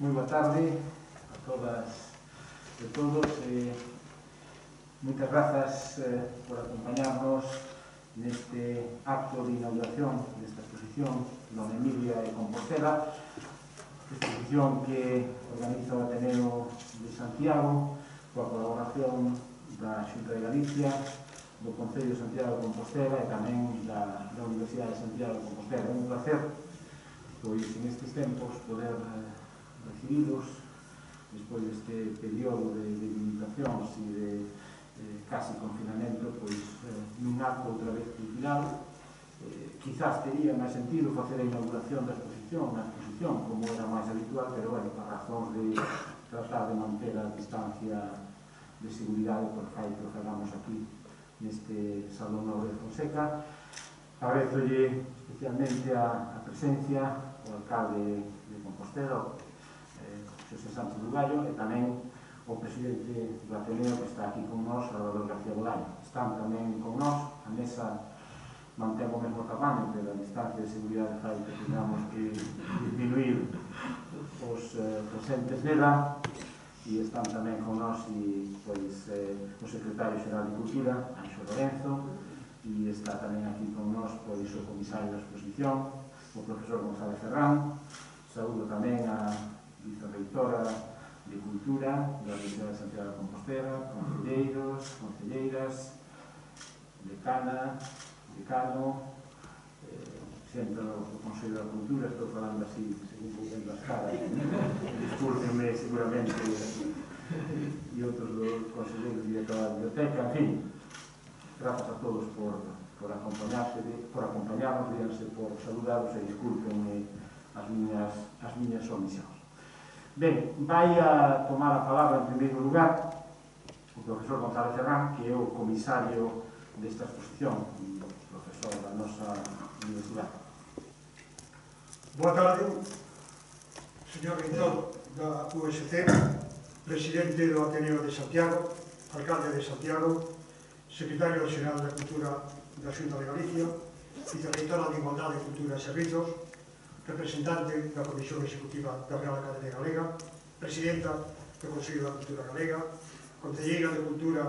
Moi boa tarde a todas e todos e moitas grazas eh, por acompañarnos neste acto de inauguración desta exposición Don Emilia e Compostela exposición que organiza o Ateneo de Santiago coa colaboración da Xunta de Galicia do Concello de Santiago de Compostela e tamén da, da Universidade de Santiago de Compostela. É un placer pois en estes tempos poder eh, recibidos despois deste período de, de limitacións e de eh, casi confinamento pois eh, nun acto outra vez cultural eh, quizás tería máis sentido facer a inauguración da exposición na exposición como era máis habitual pero bueno, a razón de tratar de manter a distancia de seguridade por feito que falamos aquí neste Salón Nobre de Fonseca. Agradezolle especialmente a, a presencia o alcalde de Compostela, Xosé Sánchez do Gallo, e tamén o presidente do Ateneo que está aquí con nós, Salvador García Bolaño. Están tamén con nós, a mesa mantén o mesmo tamaño, pero a distancia de seguridade fai que tengamos que disminuir os eh, presentes dela e están tamén con nós e, pois, eh, o secretario xeral de Cultura, Anxo Lorenzo, e está tamén aquí con nós pois, o comisario da exposición, o profesor González Ferrán, saúdo tamén a vicerreitora de Cultura da Universidade de Santiago de Compostela, concelleiros, concelleiras, decana, decano, eh, centro do Consello da Cultura, estou falando así, según vendo as caras, discúlpenme seguramente, e outros dos conselleiros director da biblioteca, en fin, grazas a todos por, por acompañarse, por acompañarnos, díganse por saludaros e discúlpenme as miñas, as miñas omisións. Ben, vai a eh, tomar a palabra en primeiro lugar o profesor González Serrán, que é o comisario desta exposición, profesor da nosa universidade. Boa tarde, señor Reitor da USC, presidente do Ateneo de Santiago, alcalde de Santiago, secretario xeral da Cultura da Xunta de Galicia, vicerreitora de Igualdade, Cultura e Servizos, representante da Comisión Executiva da Real Academia Galega, presidenta do Consello da Cultura Galega, concelleira de Cultura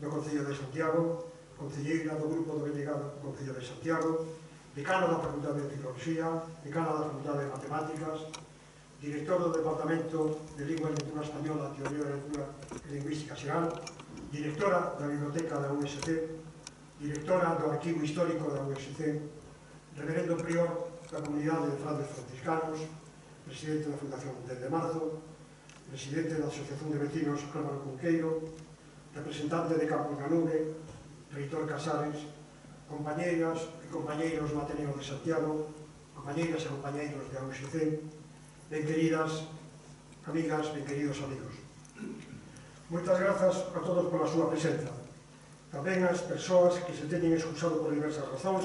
do Concello de Santiago, concelleira do Grupo do Delegado do Concello de Santiago, decana da Facultade de Tecnología, decana da Facultade de Matemáticas, director do Departamento de Lingua e Lectura Española, Teoría de Lectura e Lingüística Xeral, directora da Biblioteca da USC, directora do Arquivo Histórico da USC, reverendo prior da Comunidade de Frades Franciscanos, presidente da Fundación 10 de Marzo, presidente da Asociación de Vecinos Álvaro Cunqueiro, representante de Campos da Nube, Reitor Casares, compañeiras e compañeiros do Ateneo de Santiago, compañeiras e compañeiros de AUGC, ben queridas amigas, ben queridos amigos. Moitas grazas a todos pola súa presenza, tamén as persoas que se teñen excusado por diversas razóns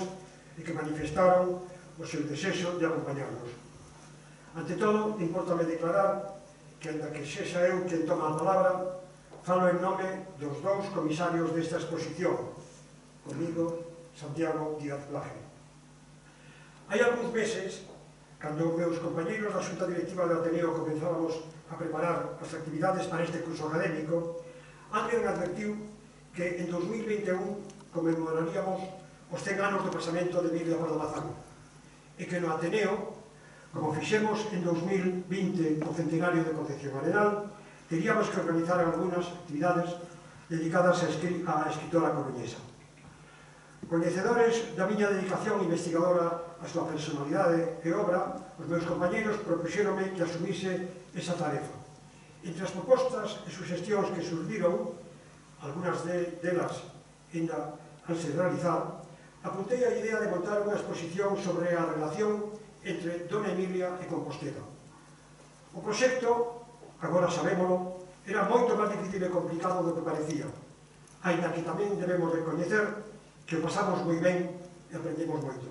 e que manifestaron o seu desexo de acompañarnos. Ante todo, importame declarar que, ainda que sexa eu quen toma a palabra, falo en nome dos dous comisarios desta exposición, comigo Santiago Díaz Plaje. Hai algúns meses, cando meus compañeiros da Xunta Directiva do Ateneo comenzábamos a preparar as actividades para este curso académico, alguén advertiu que en 2021 conmemoraríamos os 100 anos do pasamento de Emilio Pardo Bazán e que no Ateneo, como fixemos en 2020 o centenario de Concepción Arenal, teríamos que organizar algunhas actividades dedicadas a, escri a escritora coruñesa. Coñecedores da miña dedicación investigadora a súa personalidade e obra, os meus compañeros propuxérome que asumise esa tarefa. Entre as propostas e suxestións que surdiron, algunhas de, delas ainda han se realizar, apuntei a idea de montar unha exposición sobre a relación entre Dona Emilia e Compostela. O proxecto, agora sabémolo, era moito máis difícil e complicado do que parecía, aínda que tamén debemos recoñecer que o pasamos moi ben e aprendemos moito.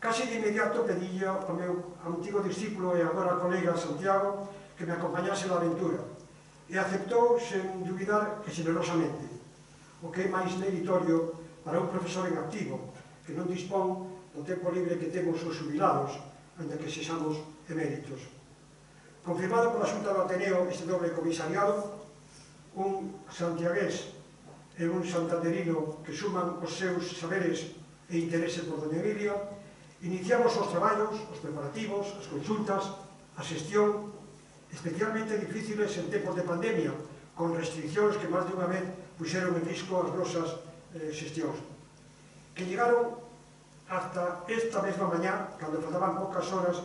Casi de inmediato pedía ao meu antigo discípulo e agora colega Santiago que me acompañase na aventura e aceptou sen dubidar que generosamente, o que é máis meritorio para un profesor en activo que non dispón do tempo libre que temos os jubilados, anda que sexamos eméritos. Confirmado pola Xunta do Ateneo este doble comisariado, un santiagués e un santanderino que suman os seus saberes e intereses por Doña Emilia, iniciamos os traballos, os preparativos, as consultas, a xestión, especialmente difíciles en tempos de pandemia, con restriccións que máis de unha vez puxeron en risco as nosas eh, xestións, que llegaron hasta esta mesma mañá, cando faltaban pocas horas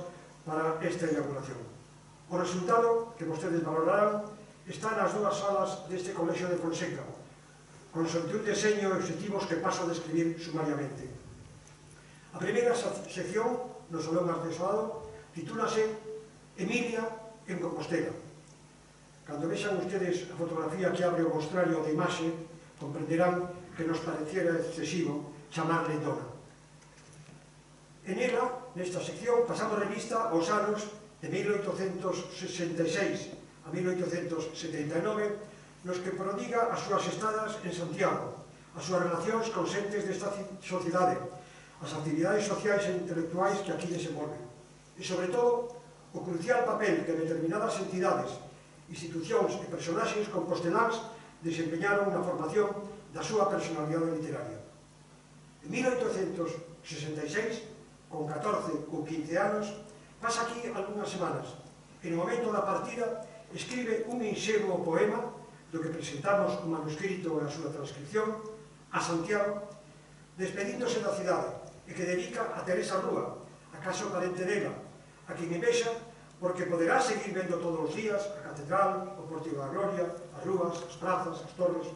para esta inauguración. O resultado, que vostedes valorarán, está nas dúas salas deste Colexio de Fonseca, con sorteo un deseño e objetivos que paso a describir sumariamente. A primeira sección, no salón artesoado, titúlase Emilia en Compostela. Cando vexan ustedes a fotografía que abre o mostrario de imaxe, comprenderán que nos pareciera excesivo chamarle dona. En ela, nesta sección, pasamos revista aos anos de 1866 a 1879, nos que prodiga as súas estadas en Santiago, as súas relacións con xentes desta sociedade, as actividades sociais e intelectuais que aquí desenvolven, e, sobre todo, o crucial papel que determinadas entidades, institucións e personaxes compostenais desempeñaron na formación da súa personalidade literaria. En 1866, con 14 ou 15 anos, pasa aquí algunhas semanas. En o momento da partida, escribe un inxenuo poema do que presentamos o manuscrito e a súa transcripción a Santiago, despedíndose da cidade e que dedica a Teresa Rúa, acaso parente dela, a quen envexa porque poderá seguir vendo todos os días a catedral, o Portigo da Gloria, as rúas, as prazas, as torres,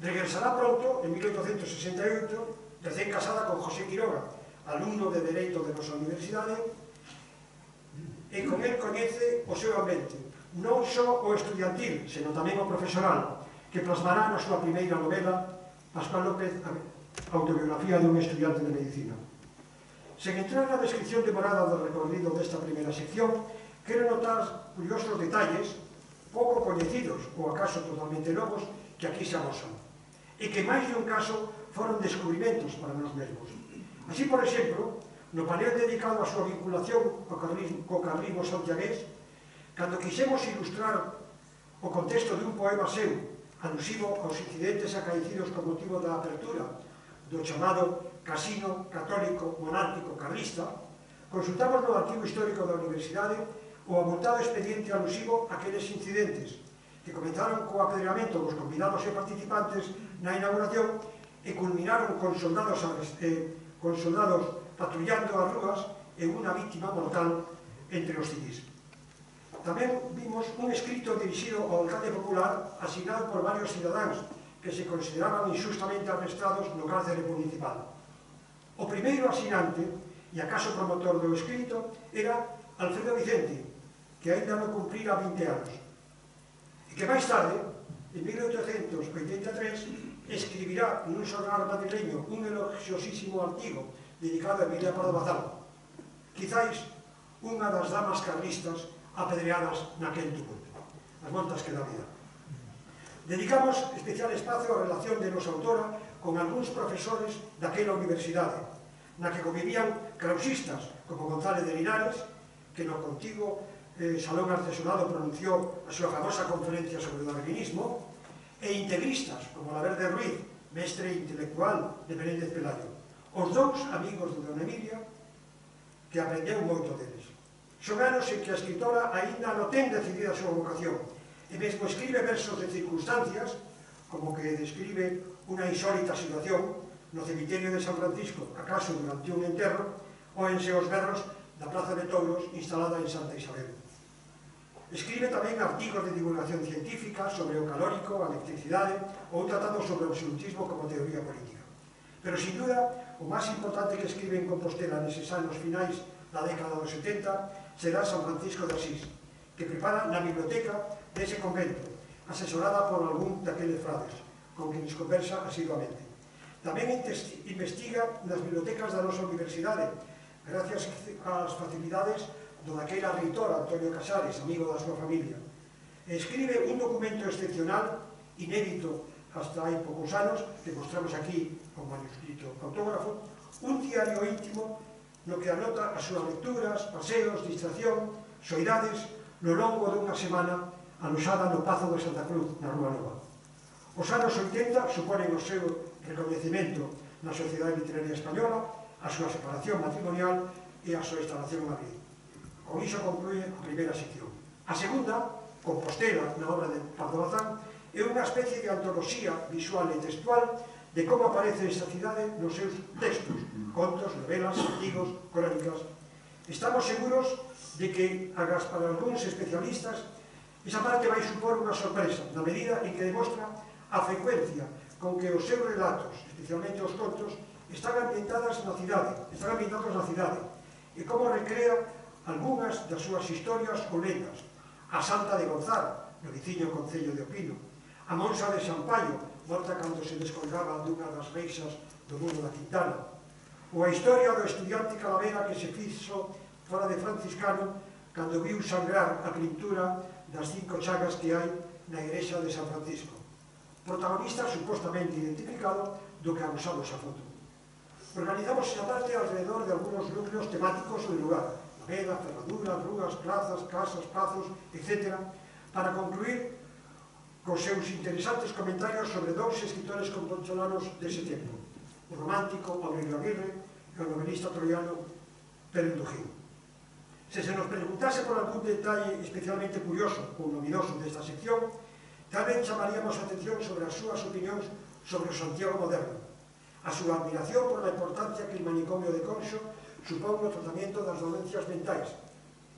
Regresará pronto, en 1868, recén casada con José Quiroga, alumno de Dereito de nosa universidade, e con él coñece o seu ambiente, non só o estudiantil, senón tamén o profesoral, que plasmará na súa primeira novela, Pascual López, autobiografía dun estudiante de medicina. Sen entrar na descripción demorada do recorrido desta primeira sección, quero notar curiosos detalles pouco coñecidos ou acaso totalmente novos que aquí se amosan e que máis de un caso foron descubrimentos para nós mesmos. Así, por exemplo, no panel dedicado á súa vinculación co carlismo, co carlismo santiagués, cando quixemos ilustrar o contexto de un poema seu alusivo aos incidentes acaecidos con motivo da apertura do chamado Casino Católico Monárquico Carlista, consultamos no arquivo histórico da Universidade o amontado expediente alusivo a aqueles incidentes que comenzaron co apedreamento dos convidados e participantes na inauguración e culminaron con soldados, eh, con soldados patrullando as rúas e unha víctima mortal entre os civis. Tamén vimos un escrito dirixido ao alcalde popular asignado por varios cidadáns que se consideraban injustamente arrestados no cárcere municipal. O primeiro asinante e acaso promotor do escrito era Alfredo Vicente, que ainda non cumplira 20 anos, e que máis tarde, en 1883, escribirá nun xornal madrileño un elogiosísimo artigo dedicado a Emilia Pardo Bazán, quizáis unha das damas carlistas apedreadas naquel tumulto, as montas que da vida. Dedicamos especial espazo á relación de nosa autora con algúns profesores daquela universidade, na que convivían clausistas como González de Linares, que no contigo eh, Salón Artesionado pronunciou a súa famosa conferencia sobre o darwinismo, e integristas, como Laverde Ruiz, mestre intelectual de Benéndez Pelayo, os dous amigos de Don Emilio, que aprendeu moito deles. Son anos en que a escritora aínda non ten decidida a súa vocación, e mesmo escribe versos de circunstancias, como que describe unha insólita situación no cemiterio de San Francisco, acaso durante un enterro, ou en seus berros da Plaza de Touros instalada en Santa Isabel. Escribe tamén artigos de divulgación científica sobre o calórico, a electricidade ou tratado sobre o absolutismo como teoría política. Pero, sin duda, o máis importante que escribe en Compostela neses anos finais da década dos 70 será San Francisco de Asís, que prepara na biblioteca dese convento, asesorada por algún daqueles frades, con quen conversa asiduamente. Tamén investiga nas bibliotecas da nosa universidade, gracias ás facilidades do daquela reitor Antonio Casares, amigo da súa familia. Escribe un documento excepcional, inédito hasta hai poucos anos, que mostramos aquí como manuscrito autógrafo, un diario íntimo no que anota as súas lecturas, paseos, distracción, soidades, no longo dunha semana alojada no Pazo de Santa Cruz, na Rúa Nova. Os anos 80 suponen o seu reconhecimento na Sociedade Literaria Española, a súa separación matrimonial e a súa instalación en Madrid. Con iso concluye a primeira sección. A segunda, Compostela, na obra de Pardo Bazán, é unha especie de antoloxía visual e textual de como aparece esta cidade nos seus textos, contos, novelas, artigos, crónicas. Estamos seguros de que, agas para algúns especialistas, esa parte vai supor unha sorpresa, na medida en que demostra a frecuencia con que os seus relatos, especialmente os contos, están ambientadas na cidade, están ambientados na cidade, e como recrea algunhas das súas historias ou lendas. A Santa de Gonzalo, no veciño Concello de Opino, a Monsa de Xampaio, morta cando se descolgaba dunha das reixas do mundo da Quintana, ou a historia do estudiante Calavera que se fixo fora de franciscano cando viu sangrar a pintura das cinco chagas que hai na igrexa de San Francisco, protagonista supostamente identificado do que abusamos a foto. Organizamos a tarde alrededor de algunos núcleos temáticos do lugar, vedas, ferraduras, rugas, plazas, casas, pazos, etc., para concluir cos seus interesantes comentarios sobre dous escritores componcholanos dese tempo, o romántico Aurelio Aguirre e o novelista troiano Pedro Dujín. Se se nos preguntase por algún detalle especialmente curioso ou novidoso desta sección, tamén chamaríamos a atención sobre as súas opinións sobre o Santiago moderno, a súa admiración por a importancia que el manicomio de Conxo supón o tratamento das dolencias mentais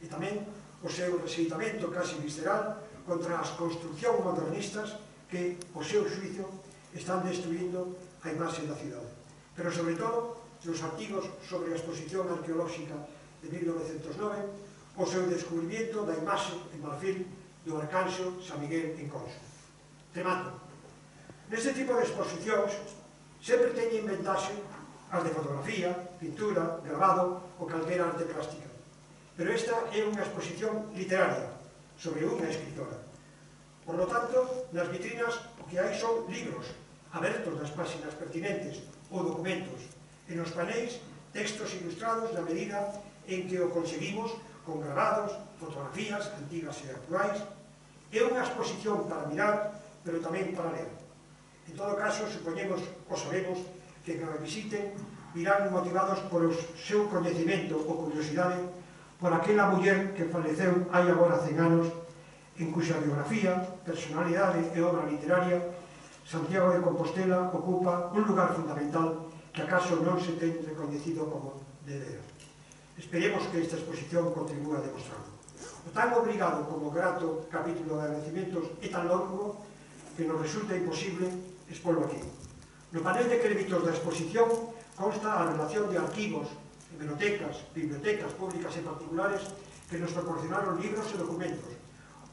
e tamén o seu rexeitamento casi visceral contra as construcción modernistas que, o seu xuizo, están destruindo a imaxe da cidade. Pero, sobre todo, nos artigos sobre a exposición arqueolóxica de 1909, o seu descubrimiento da imaxe en marfil do Arcanxo San Miguel en Conso. Remato. Neste tipo de exposicións sempre teñen ventaxe as de fotografía, pintura, grabado ou calquera arte plástica. Pero esta é unha exposición literaria sobre unha escritora. Por lo tanto, nas vitrinas o que hai son libros abertos nas páxinas pertinentes ou documentos e nos panéis textos ilustrados na medida en que o conseguimos con grabados, fotografías antigas e actuais. É unha exposición para mirar, pero tamén para ler. En todo caso, supoñemos, o sabemos, que nos visiten virán motivados polo seu coñecemento ou curiosidade por aquela muller que faleceu hai agora 100 anos en cuxa biografía, personalidade e obra literaria Santiago de Compostela ocupa un lugar fundamental que acaso non se ten recoñecido como deber. Esperemos que esta exposición contribúa a demostrarlo. O tan obrigado como grato capítulo de agradecimentos é tan longo que nos resulta imposible expolo aquí. No panel de créditos da exposición consta a relación de arquivos, hemerotecas, bibliotecas públicas e particulares que nos proporcionaron libros e documentos,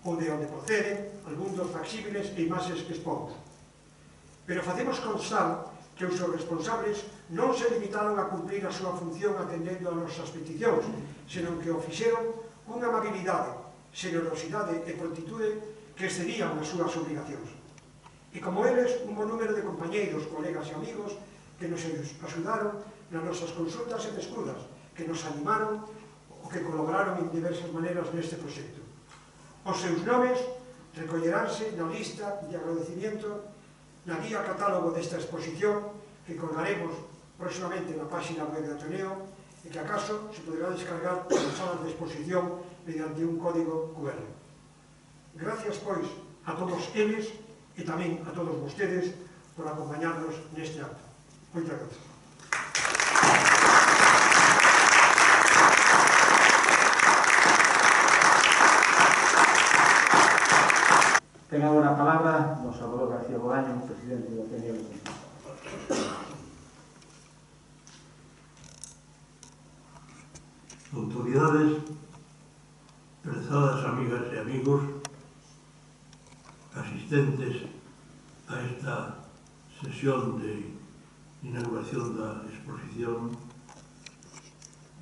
ou de onde proceden algún dos facsímiles e imaxes que expomos. Pero facemos constar que os seus responsables non se limitaron a cumprir a súa función atendendo a nosas peticións, senón que o fixeron cunha amabilidade, generosidade e prontitude que excedían as súas obligacións e como eles, un bon número de compañeiros, colegas e amigos que nos axudaron nas nosas consultas e pescudas, que nos animaron o que colaboraron en diversas maneras neste proxecto. Os seus nomes recolleránse na lista de agradecimiento na guía catálogo desta exposición que colgaremos próximamente na página web de Ateneo e que acaso se poderá descargar nas salas de exposición mediante un código QR. Gracias, pois, a todos eles e tamén a todos vostedes por acompañarnos neste acto. Moitas gracias. Ten agora a palabra o Salvador García Bolaño, presidente do Ateneo de Autoridades, prezadas amigas e amigos, asistentes a esta sesión de inauguración da exposición.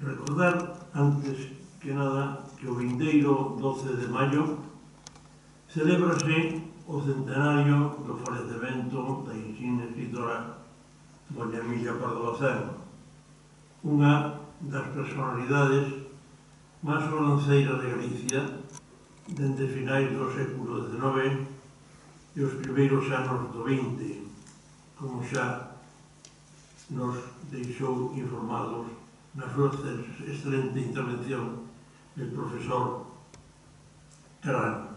Recordar antes que nada que o vindeiro 12 de maio celebrase o centenario do falecemento da insigne escritora Doña Emilia Pardo Bazán, unha das personalidades máis romanceiras de Galicia dende finais do século XIX e os primeiros anos do 20, como xa nos deixou informados na súa excelente intervención el profesor Carán.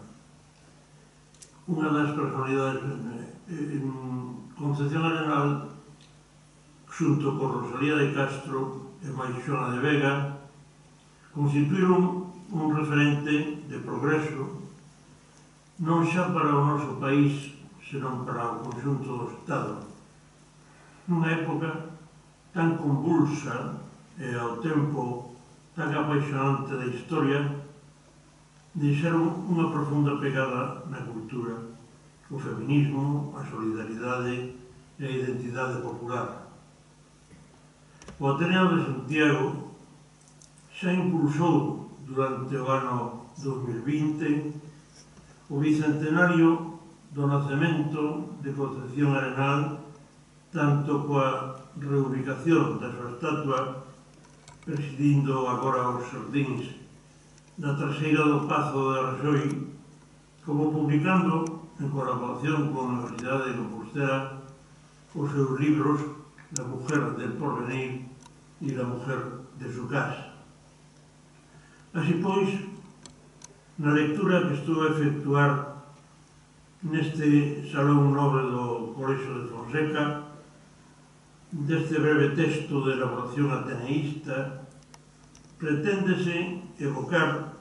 Unha das personalidades eh, Concepción Arenal xunto con Rosalía de Castro e Maixona de Vega constituíron un referente de progreso non xa para o noso país, senón para o conjunto do Estado. Nunha época tan convulsa e ao tempo tan apaixonante da historia, deixaron unha profunda pegada na cultura, o feminismo, a solidaridade e a identidade popular. O Ateneo de Santiago xa impulsou durante o ano 2020 o bicentenario do nacemento de Concepción Arenal tanto coa reubicación da súa estatua presidindo agora os xordins da traseira do Pazo de Raxoi como publicando en colaboración con a Universidade de Compostela os seus libros La mujer del porvenir e La mujer de su casa. Así pois, Na lectura que estou a efectuar neste Salón Nobre do Colexo de Fonseca, deste breve texto de elaboración ateneísta, preténdese evocar,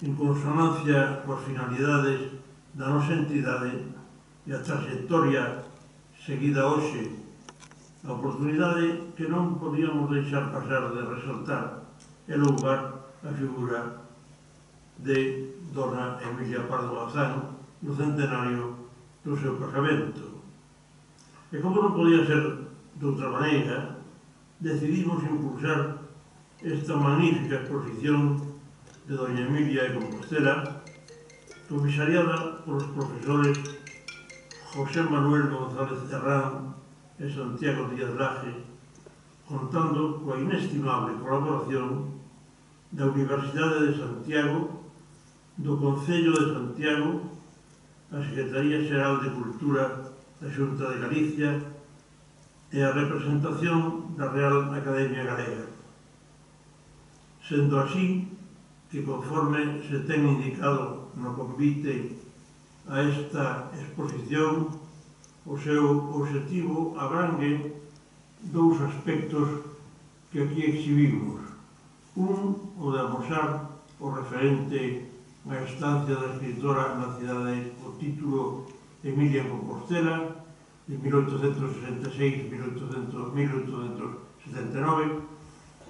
en consonancia coas finalidades da nosa entidade e a trayectoria seguida hoxe, a oportunidade que non podíamos deixar pasar de resaltar e louvar a figura de Dona Emilia Pardo Bazán no centenario do seu casamento. E como non podía ser de outra maneira, decidimos impulsar esta magnífica exposición de Doña Emilia de Compostela, comisariada polos profesores José Manuel González Herrán e Santiago Díaz Laje, contando coa inestimable colaboración da Universidade de Santiago do Concello de Santiago, a Secretaría Xeral de Cultura da Xunta de Galicia e a representación da Real Academia Galega. Sendo así, que conforme se ten indicado no convite a esta exposición, o seu objetivo abrangue dous aspectos que aquí exhibimos. Un, o de amosar o referente na estancia da escritora na cidade o título Emilia Compostela de 1866-1879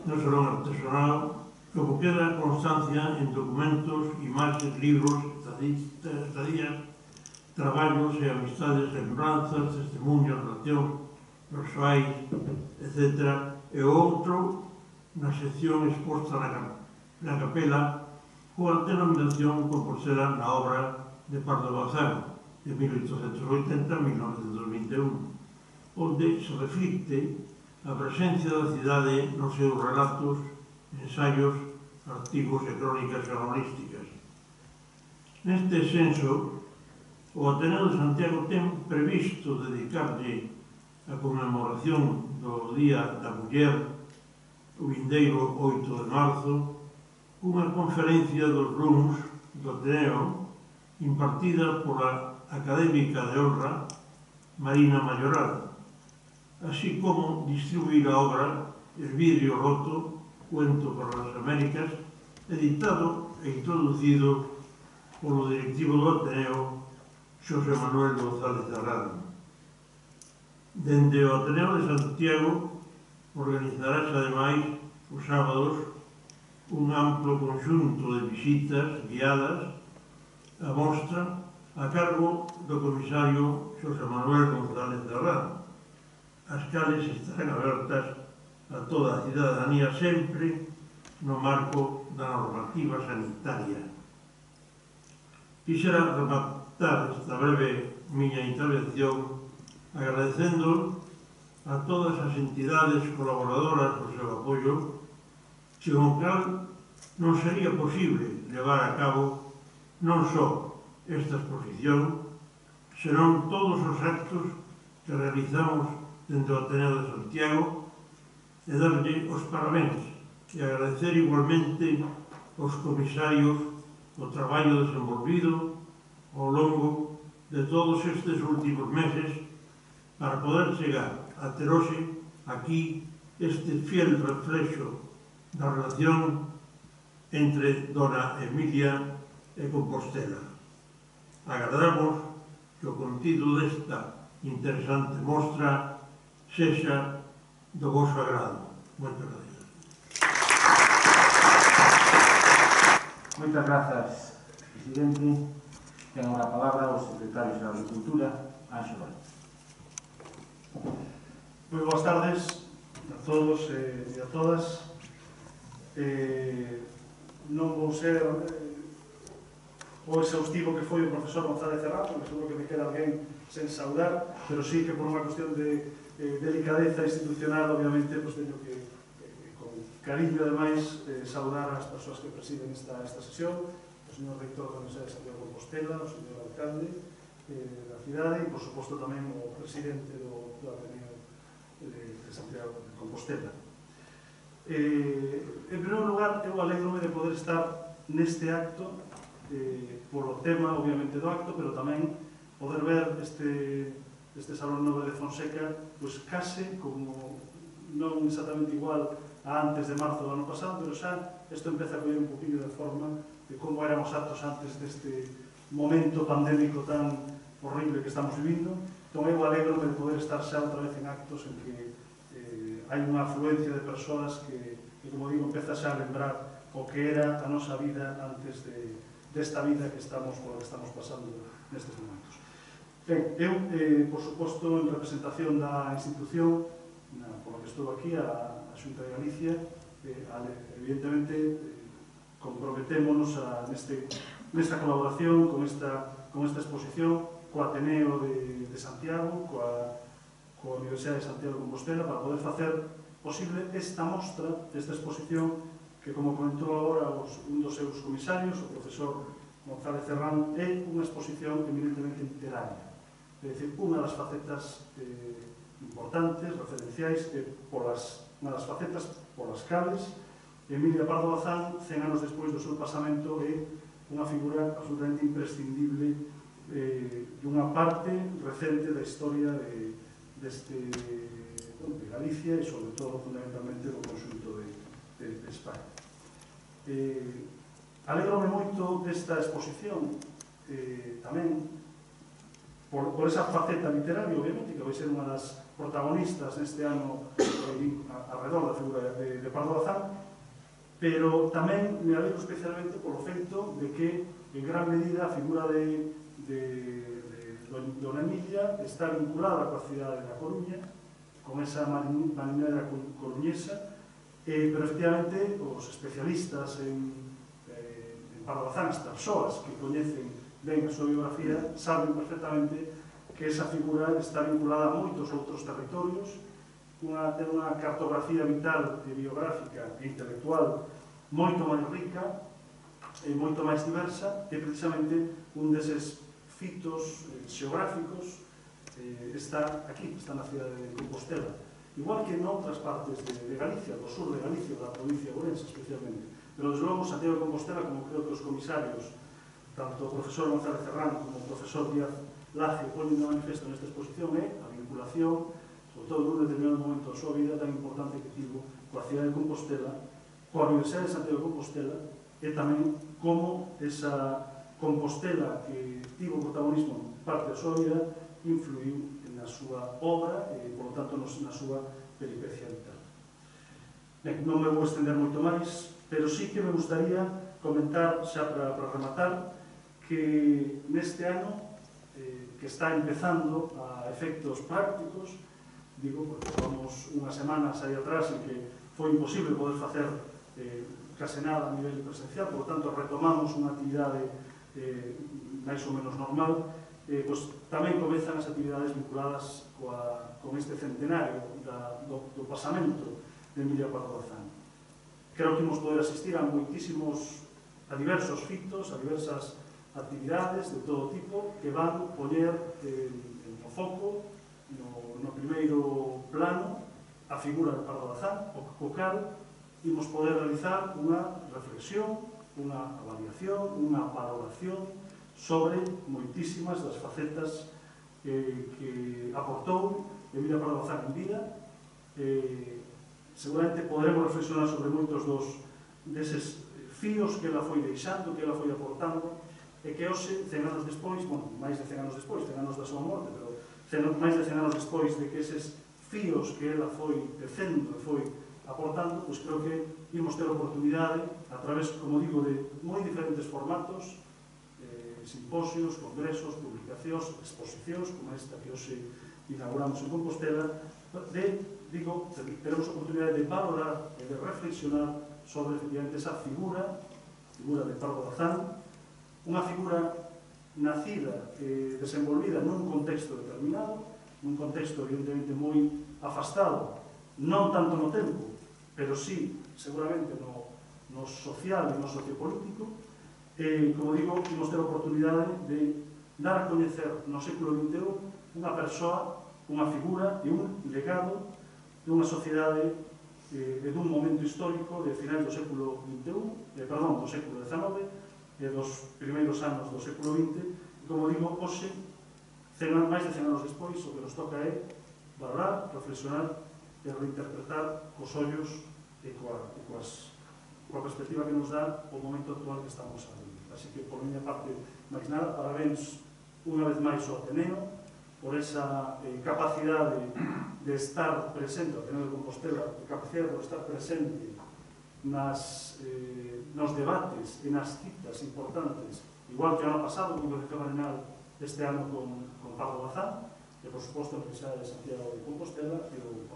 no Salón Artesanal como queda constancia en documentos, imaxes, libros, estadías, traballos e amistades, lembranzas, testemunhos, relacións, persoais, etc. E outro na sección exposta na, na capela coa denominación proporciona na obra de Pardo Bazán de 1880-1921, onde se reflicte a presencia da cidade nos seus relatos, ensaios, artigos e crónicas xornalísticas. Neste senso, o Ateneo de Santiago ten previsto dedicarlle a conmemoración do Día da Muller o vindeiro 8 de marzo unha conferencia dos RUMS do Ateneo impartida pola académica de honra Marina Mayoral, así como distribuir a obra El vidrio roto, cuento para as Américas, editado e introducido polo directivo do Ateneo Xosé Manuel González Arrado. Dende o Ateneo de Santiago organizarás ademais os sábados un amplo conxunto de visitas guiadas a mostra a cargo do comisario Xosé Manuel González de Arrán. as cales estarán abertas a toda a cidadanía sempre no marco da normativa sanitaria. Quixera rematar esta breve miña intervención agradecendo a todas as entidades colaboradoras por seu apoio sen o cal non sería posible levar a cabo non só esta exposición, senón todos os actos que realizamos dentro do Ateneo de Santiago e darlle os parabéns e agradecer igualmente aos comisarios o traballo desenvolvido ao longo de todos estes últimos meses para poder chegar a ter hoxe aquí este fiel reflexo da relación entre Dona Emilia e Compostela. Agardamos que o contido desta interesante mostra sexa do vosso agrado. Moitas gracias. Moitas grazas, presidente. Ten a palabra o secretario de Agricultura, Anxo Vázquez. Moi boas tardes a todos e a todas eh, non vou ser eh, o exhaustivo que foi o profesor González Cerrato, que seguro que me queda alguén sen saudar, pero sí que por unha cuestión de eh, delicadeza institucional, obviamente, pues, teño que, eh, con cariño, ademais, eh, saudar as persoas que presiden esta, esta sesión, o señor rector da Universidade de Santiago Compostela, o señor alcalde eh, da cidade e, por suposto, tamén o presidente do, do Ateneo de, de Santiago de Compostela. Eh, en primeiro lugar, eu alegrome de poder estar neste acto eh, polo tema, obviamente, do acto, pero tamén poder ver este, este Salón Nobre de Fonseca pois case como non exactamente igual a antes de marzo do ano pasado, pero xa isto empeza a coñer un poquinho de forma de como éramos actos antes deste momento pandémico tan horrible que estamos vivindo. Entón, eu alegro de poder estar xa outra vez en actos en que hai unha afluencia de persoas que, que como digo, empeza xa a lembrar o que era a nosa vida antes de, desta vida que estamos, que estamos pasando nestes momentos. Ben, eu, eh, por suposto, en representación da institución, na, por que estou aquí, a, a Xunta de Galicia, eh, ale, evidentemente, eh, comprometémonos a, neste, nesta colaboración, con esta, con esta exposición, co Ateneo de, de Santiago, coa coa Universidade de Santiago de Compostela para poder facer posible esta mostra, esta exposición, que como comentou agora os, un dos seus comisarios, o profesor González Serrán, é unha exposición eminentemente literaria. É dicir, unha das facetas eh, importantes, referenciais, que polas, unha das facetas polas cales Emilia Pardo Bazán, 100 anos despois do seu pasamento, é unha figura absolutamente imprescindible eh, dunha parte recente da historia de, deste de Galicia e, sobre todo, fundamentalmente, do consulto de, de, de España. Eh, alegrome moito desta exposición eh, tamén por, por esa faceta literaria, obviamente, que vai ser unha das protagonistas neste ano eh, alrededor da figura de, de Pardo Bazán, pero tamén me alegro especialmente polo feito de que, en gran medida, a figura de, de de Onamilla está vinculada coa cidade da Coruña, con esa marinera coruñesa, eh, pero efectivamente os especialistas en, eh, en Parabazán, as persoas que coñecen ben a súa biografía, saben perfectamente que esa figura está vinculada a moitos outros territorios, unha, ten unha cartografía vital e biográfica e intelectual moito máis rica e moito máis diversa e precisamente un deses fitos eh, xeográficos eh, está aquí, está na cidade de Compostela. Igual que noutras partes de, de Galicia, do sur de Galicia, da provincia de Ourense especialmente. Pero, desde logo, Santiago de Compostela, como creo que os comisarios, tanto o profesor González Serrano como o profesor Díaz Laje ponen de manifesto nesta exposición é a vinculación, sobre todo nun determinado momento da súa vida tan importante que tivo coa cidade de Compostela, coa Universidade de Santiago de Compostela e tamén como esa Compostela, que tivo protagonismo parte da súa vida, influiu na súa obra e, por tanto, na súa peripecia vital. Ben, non me vou estender moito máis, pero sí que me gustaría comentar, xa para, para rematar, que neste ano, eh, que está empezando a efectos prácticos, digo, porque vamos unha semana aí atrás en que foi imposible poder facer eh, case nada a nivel presencial, por lo tanto, retomamos unha actividade eh, máis ou menos normal, eh, pois, tamén comezan as actividades vinculadas coa, con este centenario da, do, do pasamento de Emilia Pardorzán. Creo que imos poder asistir a moitísimos, a diversos fitos, a diversas actividades de todo tipo que van poñer eh, o foco, no, no primeiro plano, a figura de Pardo Bazán, o co cal imos poder realizar unha reflexión unha avaliación, unha valoración sobre moitísimas das facetas eh, que aportou Emilia Pardo para avanzar en vida. Eh, seguramente poderemos reflexionar sobre moitos dos deses fíos que ela foi deixando, que ela foi aportando, e que hoxe, cen anos despois, bueno, máis de cen anos despois, cen anos da súa morte, pero cen, máis de cen anos despois de que eses fíos que ela foi tecendo e foi Ah, aportando, pois creo que imos ter oportunidade, a través, como digo, de moi diferentes formatos, eh, simposios, congresos, publicacións, exposicións, como esta que hoxe inauguramos en Compostela, de, digo, teremos a oportunidade de valorar e de reflexionar sobre efectivamente esa figura, figura de Pardo Bazán, unha figura nacida e eh, desenvolvida nun contexto determinado, nun contexto evidentemente moi afastado, non tanto no tempo, pero sí, seguramente no, no social e no sociopolítico, eh, como digo, imos ter oportunidade de dar a coñecer no século XXI unha persoa, unha figura e un legado dunha sociedade eh, dun momento histórico de final do século XXI, eh, perdón, do século XIX, e dos primeiros anos do século XX, e como digo, hoxe, cen, máis de 100 anos despois, o que nos toca é valorar, reflexionar de reinterpretar cos ollos e coa, e coas, coa perspectiva que nos dá o momento actual que estamos a vivir. Así que, por miña parte, máis nada, parabéns unha vez máis ao Ateneo por esa eh, capacidade de estar presente, ao Ateneo de Compostela, de capacidade de estar presente nas, eh, nos debates e nas citas importantes, igual que o ano pasado, como que Marenal este ano con, con Pablo Bazán, e, por suposto, a Universidade de Santiago de Compostela e o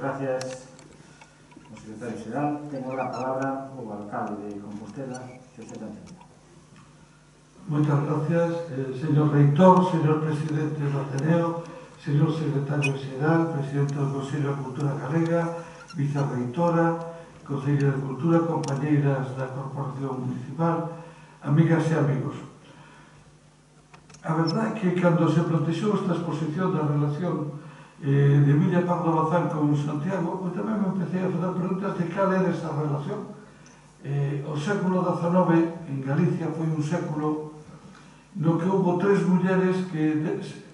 Gracias o secretario xeral. Ten agora a palabra o alcalde de Compostela, José Cancela. Moitas gracias, eh, señor reitor, señor presidente do Ateneo, señor secretario xeral, presidente do Consello de Cultura Galega, vicerreitora, Conselleira de Cultura, compañeiras da Corporación Municipal, amigas e amigos. A verdade é que cando se plantexou esta exposición da relación eh, de Emilia Pardo Bazán con Santiago, eu tamén me empecé a fazer preguntas de cal era esa relación. Eh, o século XIX en Galicia foi un século no que houve tres mulleres que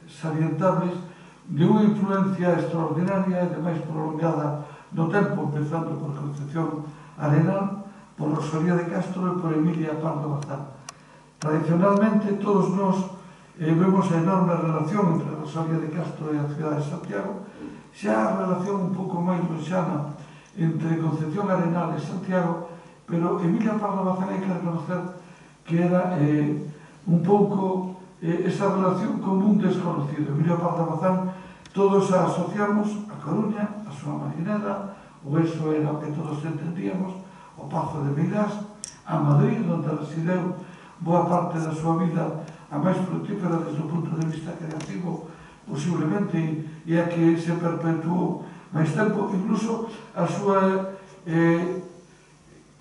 salientables de unha influencia extraordinaria e demais prolongada no tempo, empezando por Concepción Arenal, por Rosalía de Castro e por Emilia Pardo Bazán. Tradicionalmente, todos nós eh, vemos a enorme relación entre Rosalía de Castro e a cidade de Santiago, xa a relación un pouco máis lonxana entre Concepción Arenal e Santiago, pero Emilia Pardo Bazán hai que reconocer que era eh, un pouco eh, esa relación como un desconocido. Emilia Pardo Bazán todos a asociamos a Coruña, a súa marinera, o eso era o que todos entendíamos, o Pazo de Meirás, a Madrid, onde resideu boa parte da súa vida a máis frutífera desde o punto de vista creativo posiblemente e a que se perpetuou máis tempo, incluso a súa eh,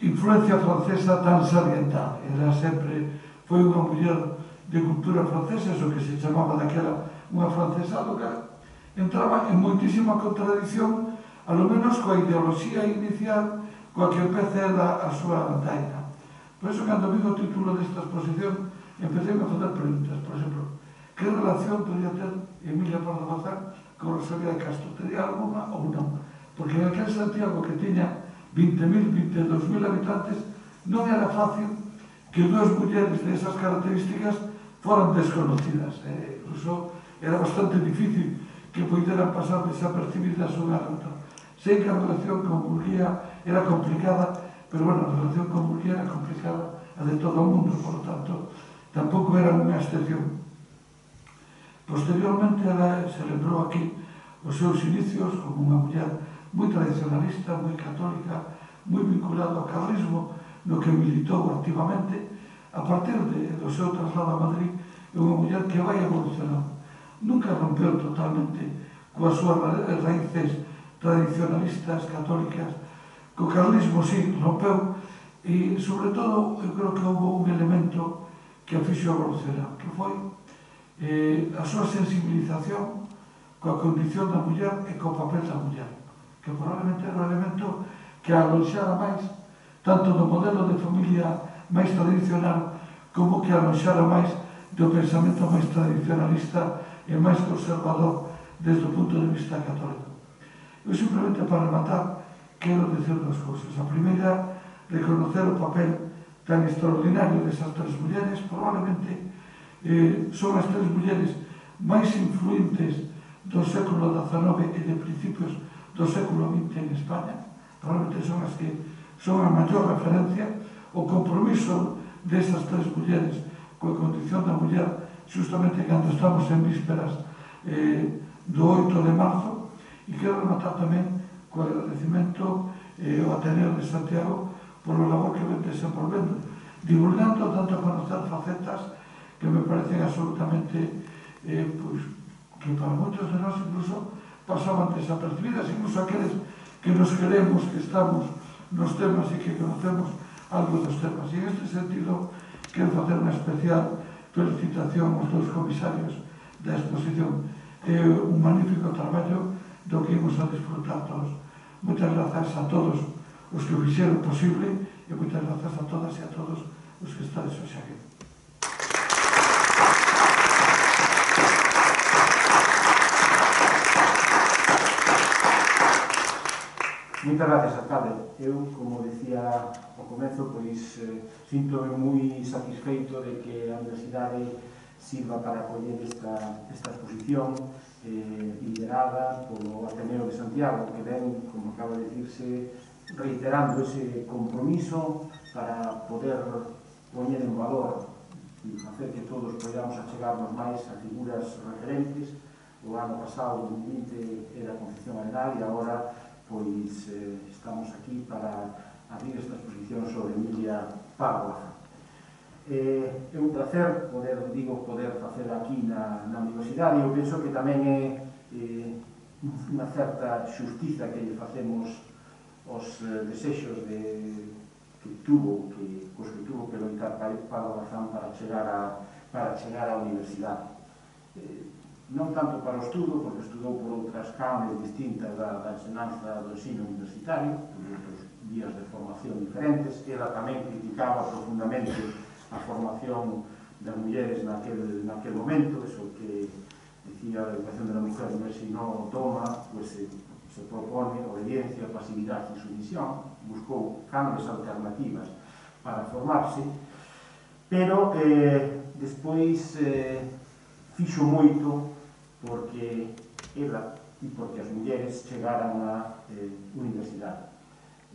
influencia francesa tan salientada. Era sempre, foi unha muller de cultura francesa, o que se chamaba daquela unha francesa, que entraba en moitísima contradicción, alo menos coa ideoloxía inicial coa que empece a, a súa andaina. Por iso, cando vi o título desta exposición, empecé a facer preguntas, por exemplo, que relación podía ter Emilia Pardo Bazán con Rosalía de Castro? Tería alguna ou non? Porque en aquel Santiago que tiña 20.000, 22.000 habitantes, non era fácil que dúas mulleres de esas características foran desconocidas. Eh, incluso era bastante difícil que poderan pasar desapercibidas unha a outra. Sei que a relación con Murguía era complicada, pero bueno, a relación con Murguía era complicada a de todo o mundo, por lo tanto, tampouco era unha excepción. Posteriormente ela celebrou aquí os seus inicios como unha muller moi tradicionalista, moi católica, moi vinculada ao carlismo, no que militou activamente. A partir de, do seu traslado a Madrid, é unha muller que vai evolucionando. Nunca rompeu totalmente coas súas raíces tradicionalistas católicas. Co carlismo, sí, rompeu. E, sobre todo, eu creo que houve un elemento que o fixo evolucionar, que foi eh, a súa sensibilización coa condición da muller e co papel da muller, que probablemente era o elemento que a máis tanto do modelo de familia máis tradicional como que a máis do pensamento máis tradicionalista e máis conservador desde o punto de vista católico. Eu simplemente para rematar quero decir dúas cousas. A primeira, reconocer o papel tan extraordinario desas tres mulleres, probablemente eh, son as tres mulleres máis influentes do século XIX e de principios do século XX en España. Probablemente son as que son a maior referencia o compromiso destas tres mulleres coa condición da muller justamente cando estamos en vísperas eh, do 8 de marzo e quero rematar tamén co agradecimento eh, ao Ateneo de Santiago por o labor que ven desenvolvendo, divulgando, tanto a conocer facetas que me parecen absolutamente, eh, pois, que para moitos de nós incluso pasaban desapercibidas, incluso aqueles que nos queremos, que estamos nos temas e que conocemos algo dos temas. E en este sentido, quero facer unha especial felicitación aos dous comisarios da exposición. É un magnífico traballo do que imos a disfrutar todos. Moitas grazas a todos os que o fixeron posible e moitas grazas a todas e a todos os que estades hoxe aquí. Moitas gracias, alcalde. Eu, como decía ao comezo, pois eh, síntome moi satisfeito de que a universidade sirva para acoller esta, esta exposición eh, liderada polo Ateneo de Santiago, que ven, como acaba de decirse, reiterando ese compromiso para poder poñer en valor e facer que todos podamos achegarnos máis a figuras referentes. O ano pasado, o limite era Concepción Arenal e agora pois eh, estamos aquí para abrir esta exposición sobre Emilia Párgola. Eh, é un placer poder, digo, poder facer aquí na, na universidade e eu penso que tamén é eh, unha certa xustiza que lle facemos os eh, desexos de, que tuvo que, cos que tuvo que loitar Pablo Bazán para chegar a, para chegar á universidade. Eh, non tanto para o estudo, porque estudou por outras canles distintas da, da enseñanza do ensino universitario, por outros días de formación diferentes, ela tamén criticaba profundamente a formación das mulleres naquel, naquel momento, eso que dicía a educación da mujer non se non toma, pois pues, eh, se propone obediencia, pasividade e sumisión, buscou cambios alternativas para formarse, pero eh, despois eh, fixo moito porque ela e porque as mulleres chegaran á eh, universidade.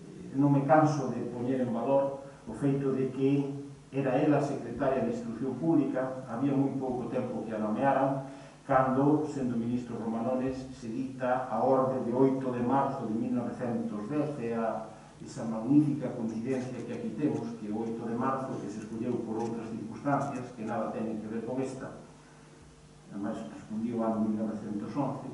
Eh, non me canso de poñer en valor o feito de que era ela secretaria de Instrucción Pública, había moi pouco tempo que a nomearan, cando, sendo ministro Romanones, se dita a orde de 8 de marzo de 1910, e a esa magnífica coincidencia que aquí temos, que o 8 de marzo, que se escolleu por outras circunstancias, que nada ten que ver con esta, además respondiu ano 1911,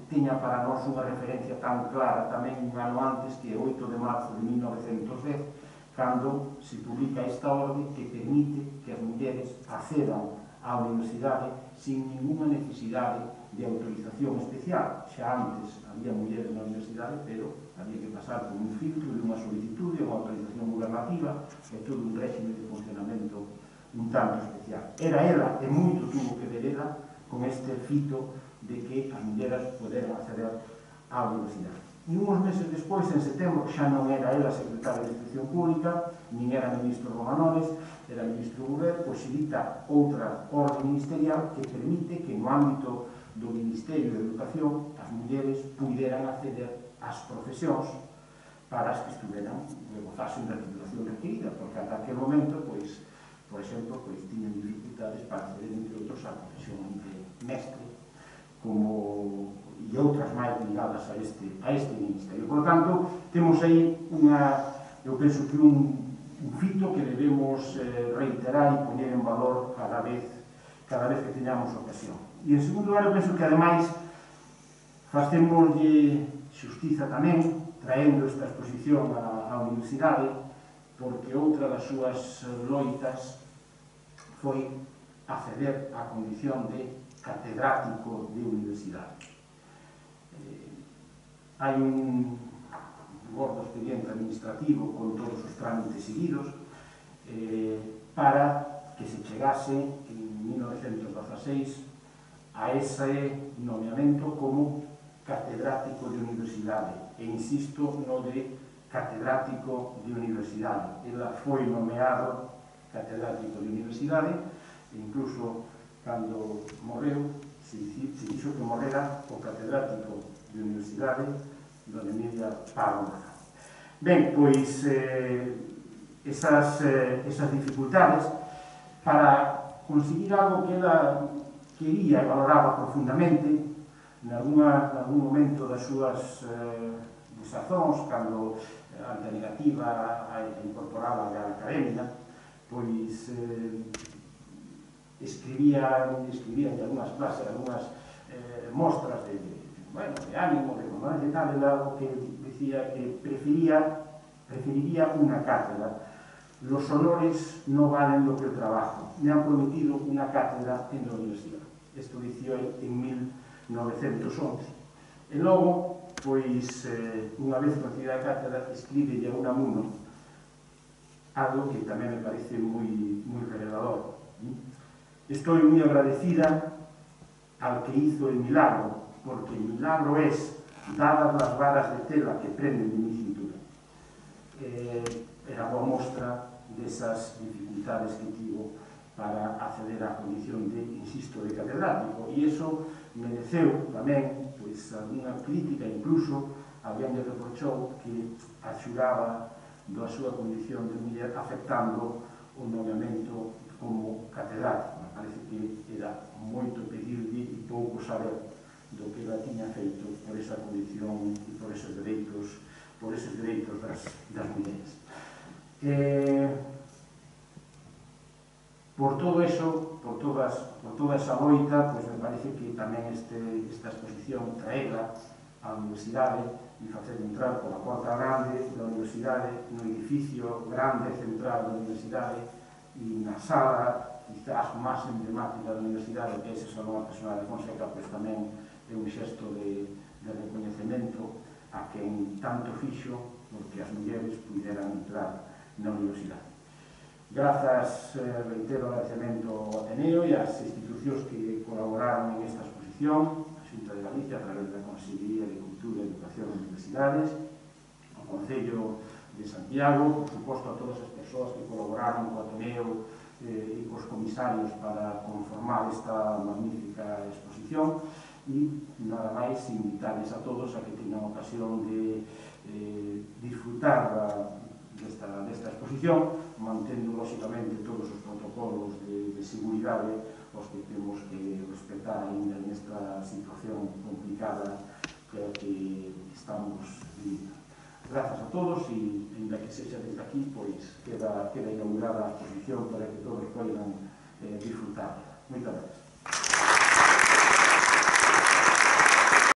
tiña para nós unha referencia tan clara tamén un ano antes que 8 de marzo de 1910, cando se publica esta orde que permite que as mulleres accedan á universidade sin ninguna necesidade de autorización especial. Xa antes había mulleres na universidade, pero había que pasar por un filtro de unha solicitude, unha autorización gubernativa e todo un régimen de funcionamento un tanto especial. Era ela, e moito tuvo que ver ela, con este fito de que as mulleras poderan acceder á universidade. E uns meses despois, en setembro, xa non era ela secretaria de Instrucción Pública, nin era ministro Romanones, era ministro Gurer, pois edita outra orde ministerial que permite que no ámbito do Ministerio de Educación as mulleres puderan acceder ás profesións para as que estuveran de gozarse da titulación requerida, porque ata aquel momento, pois, por exemplo, pois, tiñan dificultades para acceder, entre outros, á profesión de mestre, como e outras máis ligadas a este, a este ministerio. Por tanto, temos aí unha, eu penso que un, un fito que debemos eh, reiterar e poñer en valor cada vez cada vez que teñamos ocasión. E en segundo lugar, eu penso que ademais facémoslle xustiza tamén traendo esta exposición á, á universidade porque outra das súas loitas foi acceder á condición de catedrático de universidade. Eh, hai un gordo expediente administrativo con todos os trámites seguidos eh, para que se chegase en 1916 a ese nomeamento como catedrático de universidade. E insisto no de catedrático de universidade. Ela foi nomeado catedrático de universidade e incluso cando morreu se, se dixo que morrera o catedrático de universidade do Emilia media Ben, pois eh, esas, eh, esas dificultades para conseguir algo que ela quería e valoraba profundamente nalguna, nalgún momento das súas eh, desazóns cando a negativa a, incorporaba a academia pois eh, escribía, escribía en algunhas clases, algunhas eh, mostras de, bueno, de ánimo, comadre e tal, era que decía que prefería, preferiría unha cátedra. Los honores no valen lo que el trabajo. Me han prometido una cátedra en la universidad. Esto dició en 1900 911. E logo, pois, eh, vez concedida a cátedra, escribe a un amuno algo que tamén me parece moi, moi revelador. Estou moi agradecida al que hizo el milagro, porque milagro es, dadas as varas de tela que prenden de mi cintura. Eh, era boa mostra desas dificultades que tivo para acceder á condición de, insisto, de catedrático. E iso mereceu tamén pois, alguna crítica, incluso alguén lle reprochou que axuraba da súa condición de muller afectando o nomeamento como catedrático. Me parece que era moito pedirle e pouco saber do que ela tiña feito por esa condición e por esos dereitos por esos dereitos das, das mulleres. Eh, por todo eso, por, todas, por toda esa loita, pois pues me parece que tamén este, esta exposición traela á universidade e facer entrar pola porta grande da universidade, no edificio grande central da universidade e na sala quizás máis emblemática da universidade que é ese salón personal de Fonseca, pois pues tamén é un xesto de, de reconhecemento a quen tanto fixo porque as mulleres puderan entrar na universidade. Grazas, eh, reitero, agradecemento ao Ateneo e ás institucións que colaboraron en esta exposición, a Xunta de Galicia a través da Consellería de Cultura, Educación e Universidades, ao Concello de Santiago, por suposto a todas as persoas que colaboraron co Ateneo eh, e cos comisarios para conformar esta magnífica exposición, e nada máis invitarles a todos a que tengan ocasión de eh, disfrutar da, desta, desta exposición mantendo lóxicamente todos os protocolos de, de seguridade os que temos que respetar ainda nesta situación complicada que, que estamos vivindo. Grazas a todos e, ainda que sexa desde aquí, pois queda, queda inaugurada a exposición para que todos poidan eh, disfrutar. Moitas grazas.